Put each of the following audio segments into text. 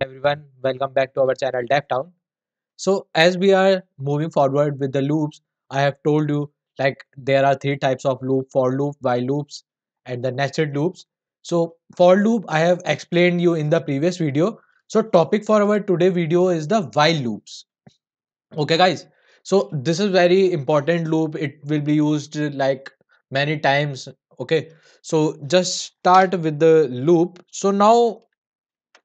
everyone, welcome back to our channel DevTown. So as we are moving forward with the loops, I have told you like there are three types of loop, for loop, while loops and the nested loops. So for loop, I have explained you in the previous video. So topic for our today video is the while loops. Okay guys, so this is very important loop. It will be used like many times. Okay, so just start with the loop. So now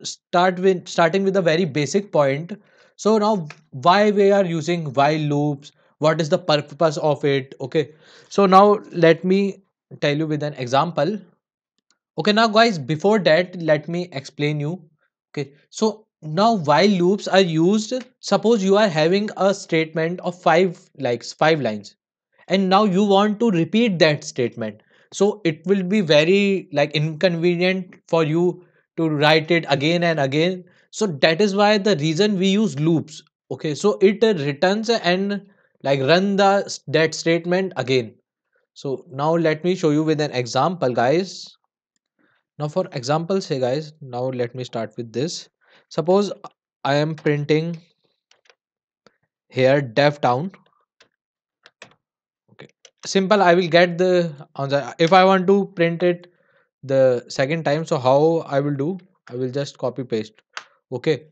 start with starting with a very basic point. So now why we are using while loops? What is the purpose of it? Okay. So now let me tell you with an example. Okay now guys before that let me explain you. Okay. So now while loops are used suppose you are having a statement of five likes five lines and now you want to repeat that statement. So it will be very like inconvenient for you to write it again and again. So that is why the reason we use loops. Okay so it returns and like run the that statement again. So now let me show you with an example guys. Now for example say guys now let me start with this. Suppose i am printing here dev town. Okay simple i will get the answer. If i want to print it the second time so how i will do? I will just copy paste. Okay.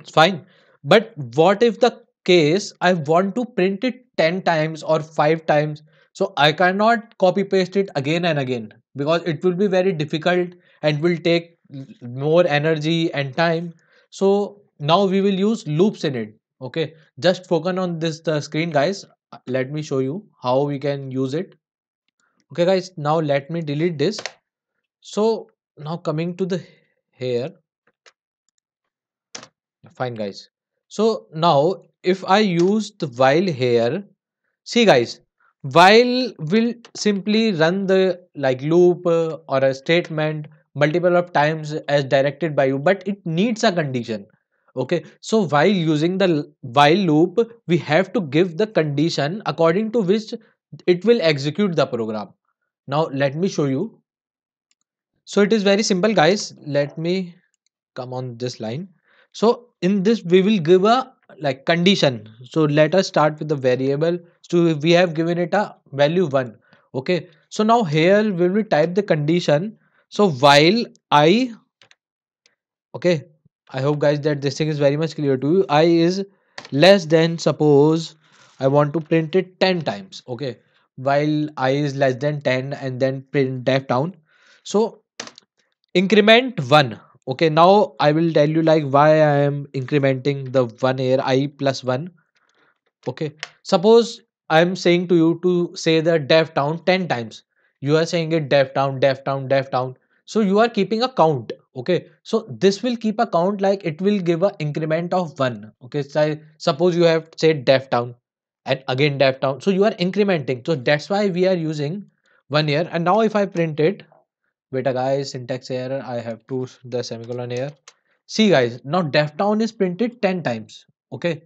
It's fine. But what if the case i want to print it 10 times or 5 times? So i cannot copy paste it again and again because it will be very difficult and will take more energy and time. So now we will use loops in it. Okay. Just focus on this the screen guys. Let me show you how we can use it. Okay guys. Now let me delete this so now coming to the here fine guys. So now if i use the while here see guys while will simply run the like loop uh, or a statement multiple of times as directed by you but it needs a condition okay? So while using the while loop we have to give the condition according to which it will execute the program. Now let me show you so it is very simple guys. Let me come on this line. So in this we will give a like condition. So let us start with the variable. So we have given it a value 1 okay. So now here we will type the condition. So while i okay. I hope guys that this thing is very much clear to you. I is less than suppose i want to print it 10 times. Okay. While i is less than 10 and then print dev town. So increment 1 okay now i will tell you like why i am incrementing the 1 here i plus 1 okay suppose i am saying to you to say the dev town 10 times. You are saying it dev town dev town dev town. So you are keeping a count. Okay so this will keep a count like it will give a increment of 1 okay so suppose you have said dev town and again dev town. So you are incrementing. So that's why we are using one here. And now if i print it Wait a guys, syntax error. I have to the semicolon here. See guys, now dev town is printed 10 times. Okay.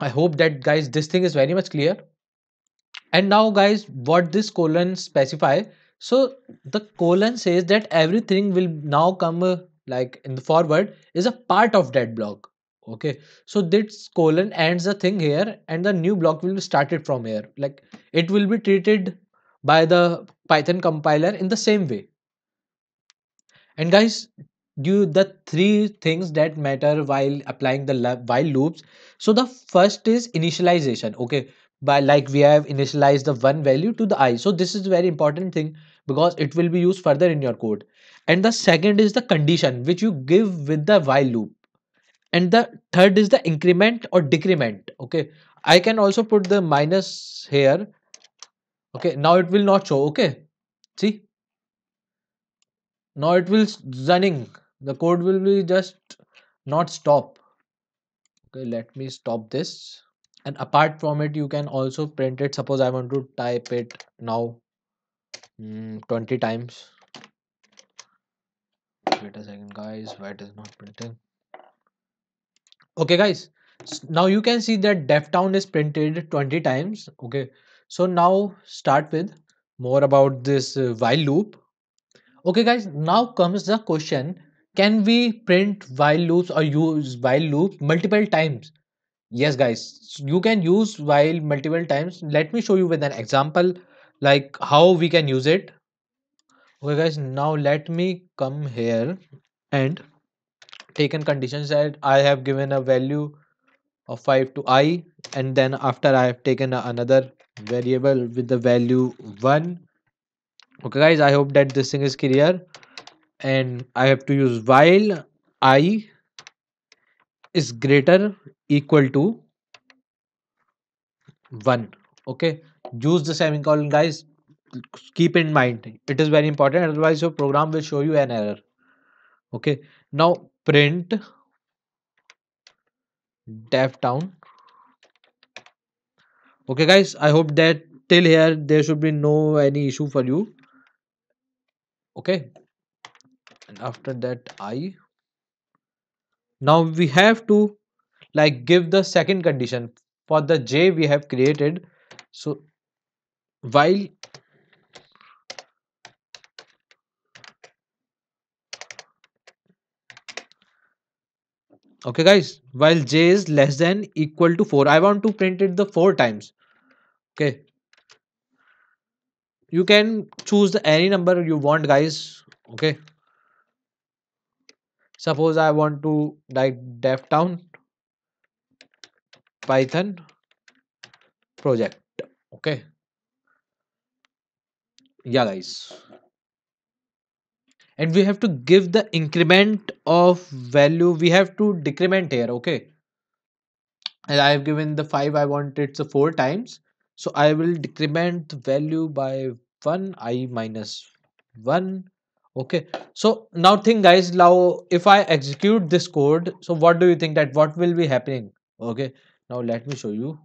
I hope that guys this thing is very much clear. And now guys, what this colon specify? So the colon says that everything will now come uh, like in the forward is a part of that block. Okay. So this colon ends the thing here and the new block will be started from here. Like it will be treated by the Python compiler in the same way And guys, do the three things that matter while applying the while loops. So the first is initialization. Okay, by like we have initialized the one value to the i. So this is very important thing because it will be used further in your code. And the second is the condition which you give with the while loop. And the third is the increment or decrement. Okay, I can also put the minus here. Okay, now it will not show. Okay, see? Now it will running. The code will be just not stop. Okay let me stop this. And apart from it you can also print it. Suppose i want to type it now. Mm, 20 times. Wait a second guys. Why it is not printing? Okay guys. Now you can see that dev town is printed 20 times. Okay so now start with more about this uh, while loop. Okay guys now comes the question can we print while loops or use while loop multiple times? Yes guys you can use while multiple times. Let me show you with an example like how we can use it. Okay guys now let me come here and taken conditions that i have given a value of 5 to i and then after i have taken another variable with the value 1 okay guys i hope that this thing is clear. And i have to use while i is greater equal to 1 okay use the semicolon guys. Keep in mind it is very important. Otherwise your program will show you an error. Okay now print dev town. Okay guys i hope that till here there should be no any issue for you. Okay. And after that i. Now we have to like give the second condition. For the j we have created so while okay guys while j is less than equal to 4 i want to print it the four times. Okay. You can choose the any number you want guys. Okay. Suppose i want to like dev town python project. Okay. Yeah guys and we have to give the increment of value. We have to decrement here okay? And i have given the 5 i want it so 4 times. So i will decrement the value by 1 i minus 1 okay? So now think guys now if i execute this code so what do you think that what will be happening okay? Now let me show you.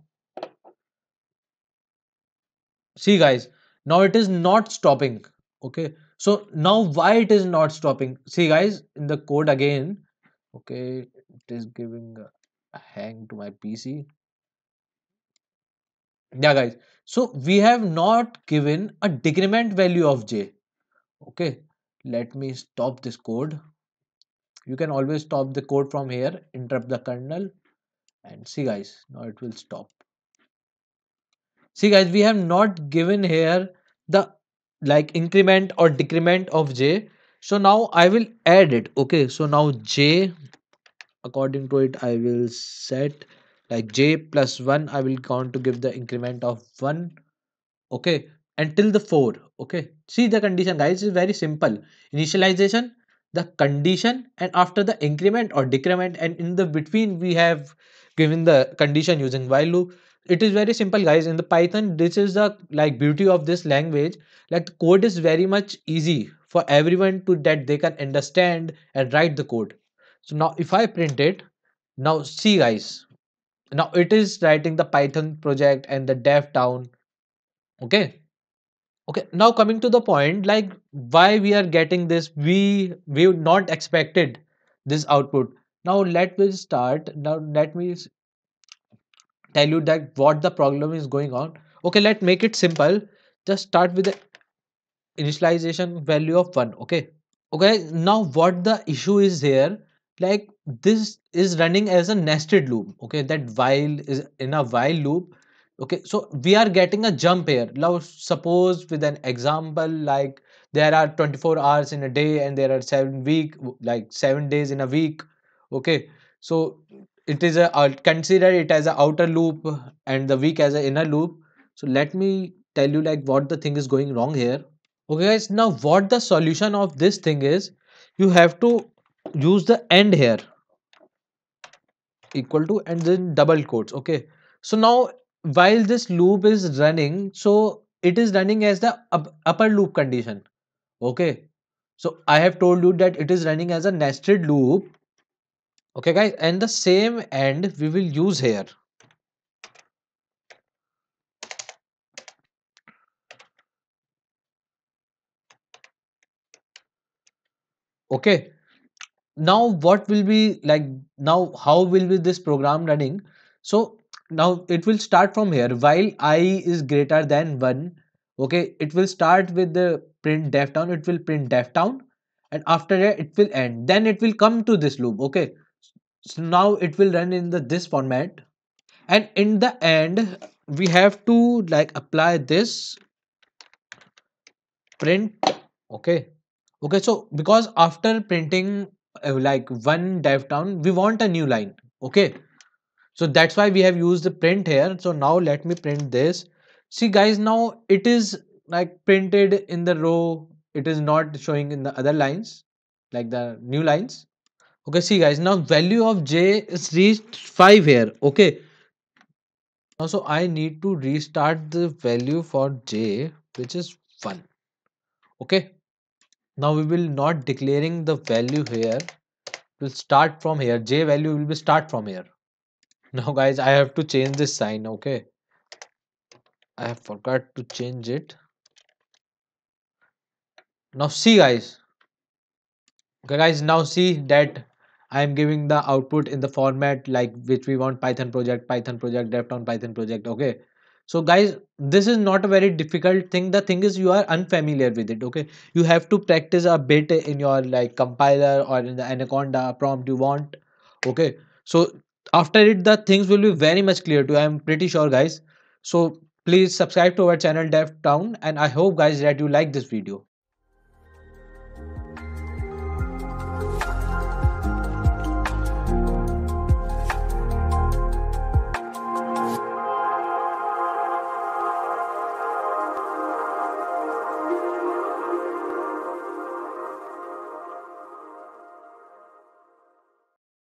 See guys now it is not stopping okay so now why it is not stopping? See guys in the code again okay it is giving a hang to my pc yeah guys. So we have not given a decrement value of j. Okay let me stop this code. You can always stop the code from here interrupt the kernel and see guys now it will stop. See guys we have not given here the like increment or decrement of j. So now i will add it okay? So now j according to it i will set like j plus 1 i will count to give the increment of 1 okay? Until the 4 okay? See the condition guys is very simple. Initialization the condition and after the increment or decrement and in the between we have given the condition using while loop it is very simple guys. In the python this is the like beauty of this language like the code is very much easy for everyone to that they can understand and write the code. So now if i print it now see guys now it is writing the python project and the dev town. Okay? Okay now coming to the point like why we are getting this we we not expected this output. Now let me start. Now let me tell you that what the problem is going on. Okay let's make it simple. Just start with the initialization value of 1 okay? Okay now what the issue is here like this is running as a nested loop okay? That while is in a while loop okay? So we are getting a jump here. Now suppose with an example like there are 24 hours in a day and there are seven week like seven days in a week okay? So it is a I'll consider it as a outer loop and the week as an inner loop so let me tell you like what the thing is going wrong here Okay, guys, now what the solution of this thing is, you have to use the end here equal to and then double quotes. Okay, so now while this loop is running, so it is running as the up, upper loop condition. Okay, so I have told you that it is running as a nested loop. Okay, guys, and the same end we will use here. Okay, now what will be like now how will be this program running? So now it will start from here. While i is greater than 1 okay it will start with the print dev town it will print dev town and after that it will end. Then it will come to this loop okay so now it will run in the this format. And in the end we have to like apply this print. Okay. Okay so because after printing uh, like one dev town we want a new line. Okay. So that's why we have used the print here. So now let me print this. See guys now it is like printed in the row. It is not showing in the other lines like the new lines okay see guys now value of j is reached 5 here okay? Now so i need to restart the value for j which is 1 okay? Now we will not declaring the value here. Will start from here. J value will be start from here. Now guys i have to change this sign okay? I have forgot to change it. Now see guys. Okay guys now see that i am giving the output in the format like which we want python project python project on python project okay? So guys this is not a very difficult thing. The thing is you are unfamiliar with it okay? You have to practice a bit in your like compiler or in the anaconda prompt you want okay? So after it the things will be very much clear to you i'm pretty sure guys. So please subscribe to our channel dev town and i hope guys that you like this video